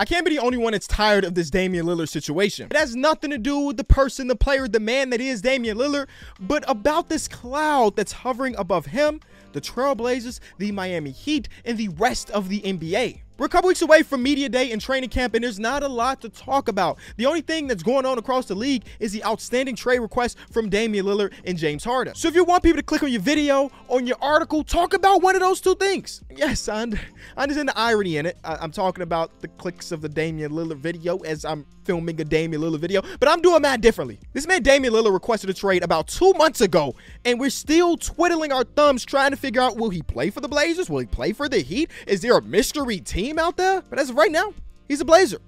I can't be the only one that's tired of this Damian Lillard situation. It has nothing to do with the person, the player, the man that is Damian Lillard, but about this cloud that's hovering above him, the Trailblazers, the Miami Heat, and the rest of the NBA. We're a couple weeks away from media day and training camp, and there's not a lot to talk about. The only thing that's going on across the league is the outstanding trade request from Damian Lillard and James Harden. So if you want people to click on your video, on your article, talk about one of those two things. Yes, I understand the irony in it. I'm talking about the clicks of the Damian Lillard video as I'm filming a Damian Lillard video, but I'm doing mad differently. This man Damian Lillard requested a trade about two months ago, and we're still twiddling our thumbs trying to figure out will he play for the Blazers? Will he play for the Heat? Is there a mystery team? Team out there, but as of right now, he's a Blazer.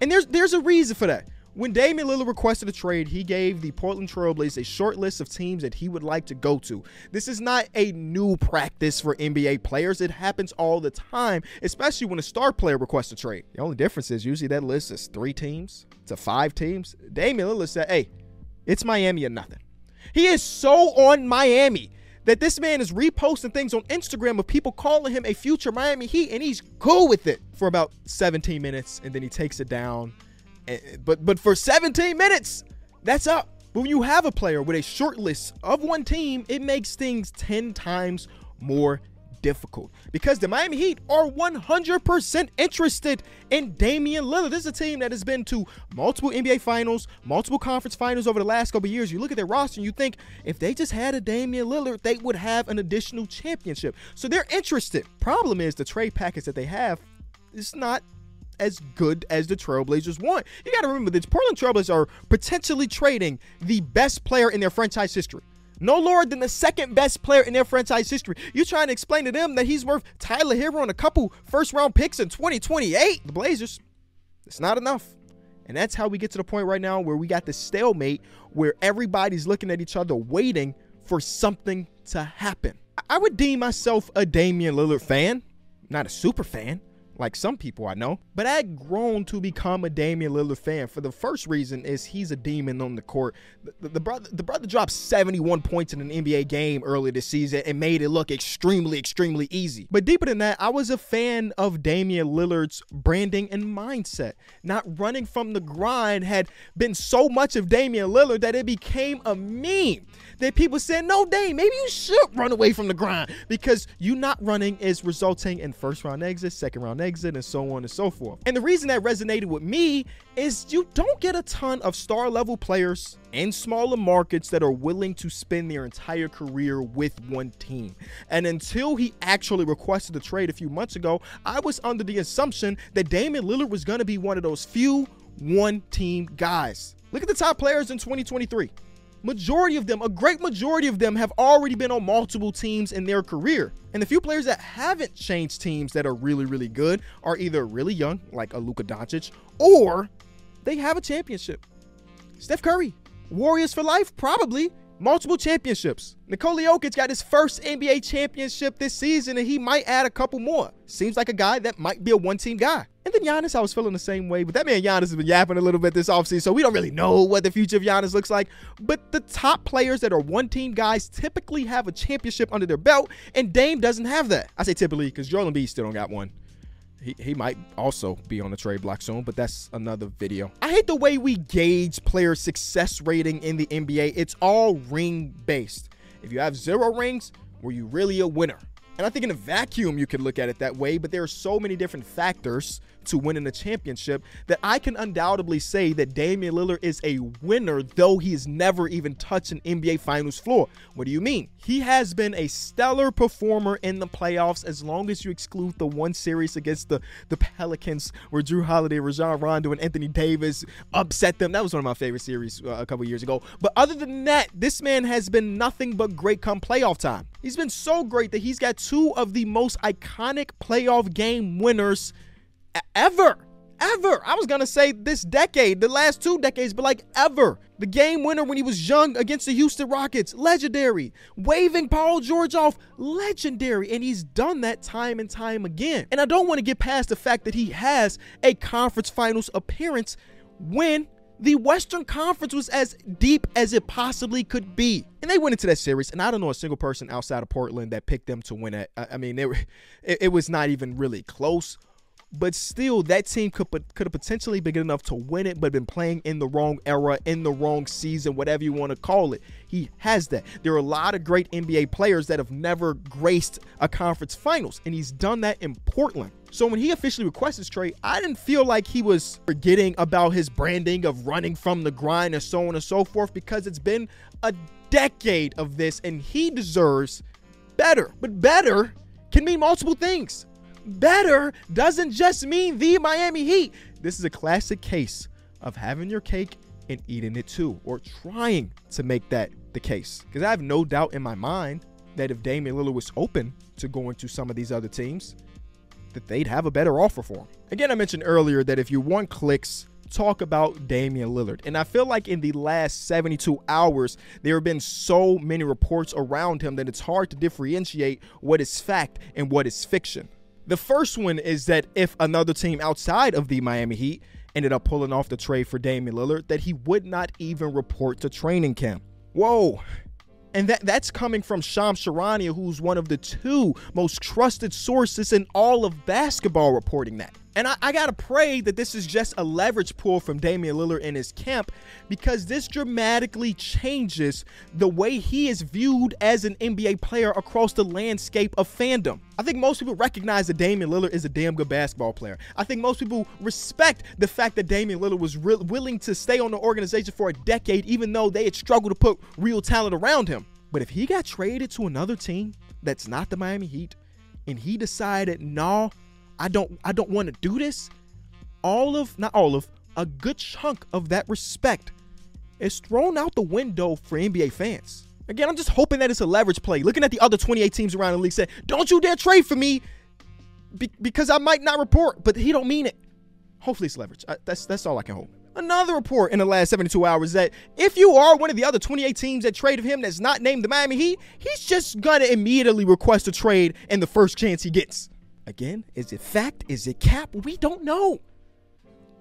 And there's there's a reason for that. When Damian Lillard requested a trade, he gave the Portland Trailblazers a short list of teams that he would like to go to. This is not a new practice for NBA players. It happens all the time, especially when a star player requests a trade. The only difference is usually that list is three teams to five teams. Damian Lillard said, hey, it's Miami or nothing. He is so on Miami that this man is reposting things on Instagram of people calling him a future Miami Heat, and he's cool with it for about 17 minutes, and then he takes it down. But but for 17 minutes, that's up. But when you have a player with a short list of one team, it makes things 10 times more difficult because the Miami Heat are 100% interested in Damian Lillard. This is a team that has been to multiple NBA finals, multiple conference finals over the last couple years. You look at their roster and you think if they just had a Damian Lillard, they would have an additional championship. So they're interested. Problem is the trade package that they have is not as good as the Trailblazers want. You got to remember the Portland Trailblazers are potentially trading the best player in their franchise history no lower than the second best player in their franchise history. You trying to explain to them that he's worth Tyler Herro and a couple first round picks in 2028? The Blazers, it's not enough. And that's how we get to the point right now where we got this stalemate where everybody's looking at each other waiting for something to happen. I would deem myself a Damian Lillard fan, not a super fan like some people I know. But I had grown to become a Damian Lillard fan. For the first reason is he's a demon on the court. The, the, the, brother, the brother dropped 71 points in an NBA game earlier this season and made it look extremely, extremely easy. But deeper than that, I was a fan of Damian Lillard's branding and mindset. Not running from the grind had been so much of Damian Lillard that it became a meme that people said, no, Dame, maybe you should run away from the grind because you not running is resulting in first round exits, second round exit, and so on and so forth. And the reason that resonated with me is you don't get a ton of star level players in smaller markets that are willing to spend their entire career with one team. And until he actually requested a trade a few months ago, I was under the assumption that Damian Lillard was going to be one of those few one team guys. Look at the top players in 2023 majority of them, a great majority of them, have already been on multiple teams in their career. And the few players that haven't changed teams that are really, really good are either really young, like a Luka Doncic, or they have a championship. Steph Curry, Warriors for life, probably multiple championships. Nikola Jokic got his first NBA championship this season, and he might add a couple more. Seems like a guy that might be a one-team guy. And then Giannis, I was feeling the same way, but that man Giannis has been yapping a little bit this offseason, so we don't really know what the future of Giannis looks like. But the top players that are one-team guys typically have a championship under their belt, and Dame doesn't have that. I say typically because Joel Embiid still don't got one. He, he might also be on the trade block soon, but that's another video. I hate the way we gauge player success rating in the NBA. It's all ring based. If you have zero rings, were you really a winner? And I think in a vacuum, you could look at it that way, but there are so many different factors to winning a championship that I can undoubtedly say that Damian Lillard is a winner, though he has never even touched an NBA Finals floor. What do you mean? He has been a stellar performer in the playoffs as long as you exclude the one series against the, the Pelicans where Jrue Holiday, Rajon Rondo, and Anthony Davis upset them. That was one of my favorite series uh, a couple years ago. But other than that, this man has been nothing but great come playoff time. He's been so great that he's got two of the most iconic playoff game winners ever. Ever. I was to say this decade, the last two decades, but like ever. The game winner when he was young against the Houston Rockets, legendary. Waving Paul George off, legendary. And he's done that time and time again. And I don't want to get past the fact that he has a conference finals appearance when the Western Conference was as deep as it possibly could be. And they went into that series, and I don't know a single person outside of Portland that picked them to win it. I mean, they were, it, it was not even really close. But still that team could could have potentially been good enough to win it, but been playing in the wrong era, in the wrong season, whatever you want to call it. He has that. There are a lot of great NBA players that have never graced a conference finals, and he's done that in Portland. So when he officially requested his trade, I didn't feel like he was forgetting about his branding of running from the grind and so on and so forth because it's been a decade of this and he deserves better. But better can mean multiple things better doesn't just mean the Miami Heat. This is a classic case of having your cake and eating it too, or trying to make that the case. Because I have no doubt in my mind that if Damian Lillard was open to going to some of these other teams, that they'd have a better offer for him. Again, I mentioned earlier that if you want clicks, talk about Damian Lillard. And I feel like in the last 72 hours, there have been so many reports around him that it's hard to differentiate what is fact and what is fiction. The first one is that if another team outside of the Miami Heat ended up pulling off the trade for Damian Lillard, that he would not even report to training camp. Whoa. And that, that's coming from Shams Charania, who's one of the two most trusted sources in all of basketball reporting that. And I, I got to pray that this is just a leverage pull from Damian Lillard in his camp because this dramatically changes the way he is viewed as an NBA player across the landscape of fandom. I think most people recognize that Damian Lillard is a damn good basketball player. I think most people respect the fact that Damian Lillard was willing to stay on the organization for a decade, even though they had struggled to put real talent around him. But if he got traded to another team that's not the Miami Heat, and he decided, no, I don't I don't want to do this, all of not all of a good chunk of that respect is thrown out the window for NBA fans. Again, I'm just hoping that it's a leverage play. Looking at the other 28 teams around the league, said, "Don't you dare trade for me, be- because I might not report." But he don't mean it. Hopefully, it's leverage. I, that's that's all I can hope. Another report in the last 72 hours that if you are one of the other 28 teams that trade traded him that's not named the Miami Heat, he's just gonna immediately request a trade in the first chance he gets. Again, is it fact? Is it cap? We don't know.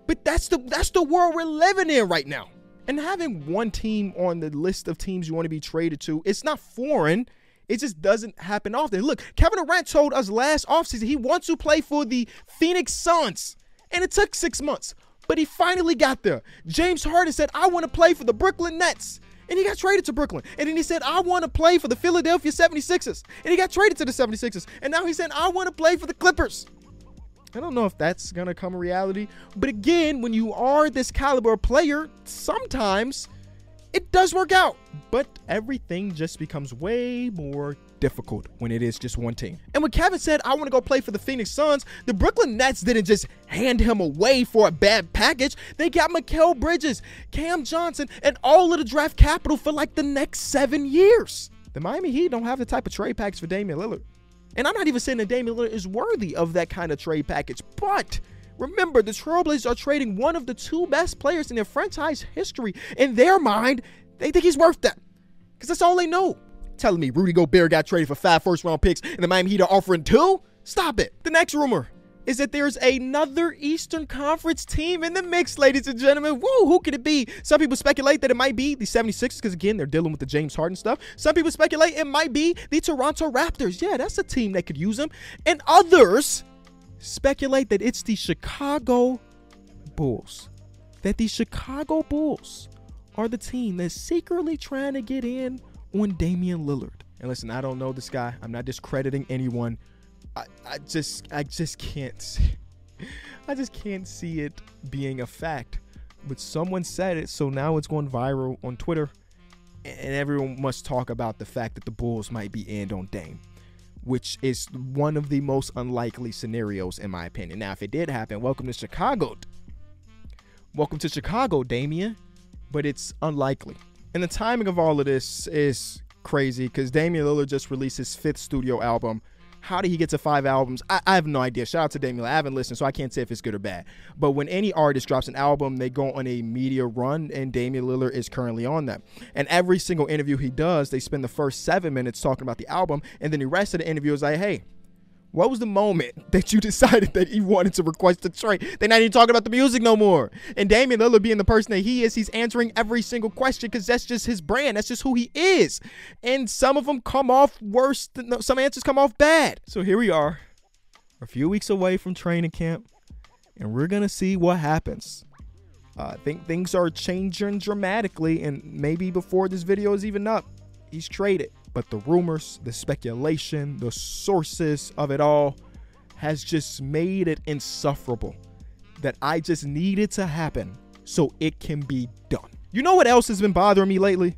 But that's the that's the world we're living in right now. And having one team on the list of teams you want to be traded to, it's not foreign. It just doesn't happen often. Look, Kevin Durant told us last offseason he wants to play for the Phoenix Suns. And it took six months. But he finally got there. James Harden said, I want to play for the Brooklyn Nets. And he got traded to Brooklyn. And then he said, I want to play for the Philadelphia 76ers. And he got traded to the 76ers. And now he said, I want to play for the Clippers. I don't know if that's going to come a reality. But again, when you are this caliber player, sometimes it does work out. But everything just becomes way more difficult when it is just one team. And when Kevin said, I want to go play for the Phoenix Suns, the Brooklyn Nets didn't just hand him away for a bad package. They got Mikal Bridges, Cam Johnson, and all of the draft capital for like the next seven years. The Miami Heat don't have the type of trade package for Damian Lillard. And I'm not even saying that Damian Lillard is worthy of that kind of trade package, but Remember, the Trailblazers are trading one of the two best players in their franchise history. In their mind, they think he's worth that. Because that's all they know telling me Rudy Gobert got traded for five first round picks and the Miami Heat are offering two? Stop it. The next rumor is that there's another Eastern Conference team in the mix, ladies and gentlemen. Woo, who could it be? Some people speculate that it might be the 76ers because, again, they're dealing with the James Harden stuff. Some people speculate it might be the Toronto Raptors. Yeah, that's a team that could use them. And others speculate that it's the Chicago Bulls. That the Chicago Bulls are the team that's secretly trying to get in on Damian Lillard. And listen, I don't know this guy. I'm not discrediting anyone. I, I just I just can't see, I just can't see it being a fact. But someone said it, so now it's going viral on Twitter. And everyone must talk about the fact that the Bulls might be in on Dame, which is one of the most unlikely scenarios, in my opinion. Now, if it did happen, welcome to Chicago. Welcome to Chicago, Damian. But it's unlikely. And the timing of all of this is crazy because Damian Lillard just released his fifth studio album. How did he get to five albums? I, I, have no idea. Shout out to Damian. I haven't listened, so I can't say if it's good or bad. But when any artist drops an album, they go on a media run, and Damian Lillard is currently on that. And every single interview he does, they spend the first seven minutes talking about the album, and then the rest of the interview is like, hey, what was the moment that you decided that you wanted to request a trade? They're not even talking about the music no more. And Damian Lillard being the person that he is, he's answering every single question because that's just his brand. That's just who he is. And some of them come off worse. Than, some answers come off bad. So here we are, a few weeks away from training camp. and we're gonna see what happens. Uh, I think things are changing dramatically, and maybe before this video is even up, he's traded. But the rumors, the speculation, the sources of it all has just made it insufferable that I just needed to happen so it can be done. You know what else has been bothering me lately?